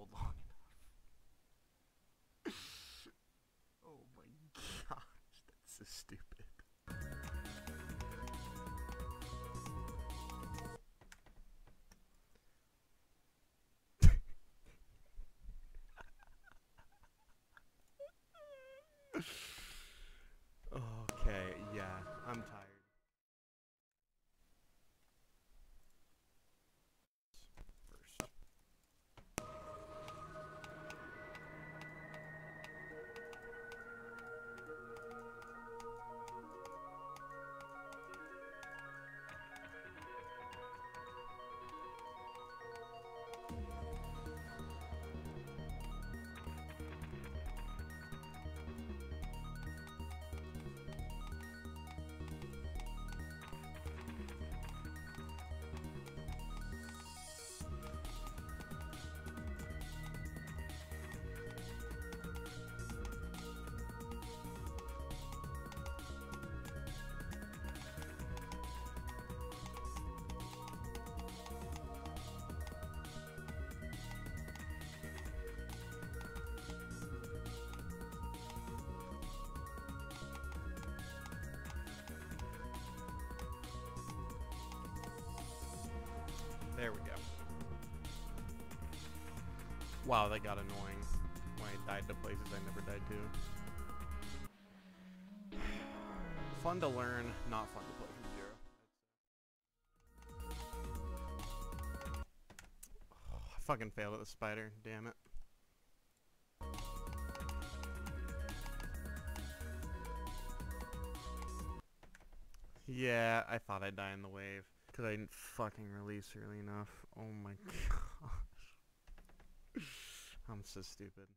hold long enough. oh my gosh, that's so stupid. Wow, that got annoying when I died to places I never died to. fun to learn, not fun to play from zero. I fucking failed at the spider, damn it. Yeah, I thought I'd die in the wave. Because I didn't fucking release early enough. Oh my gosh. I'm so stupid.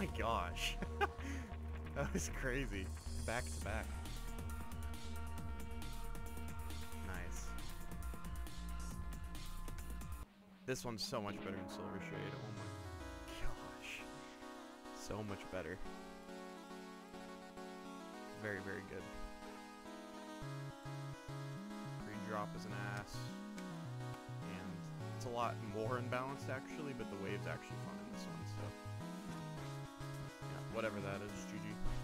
My gosh. that was crazy. Back to back. Nice. This one's so much better than Silver Shade. Oh my gosh. So much better. Very, very good. Pre-drop is an ass. And it's a lot more unbalanced actually, but the wave's actually fun in this one, so whatever that is, GG.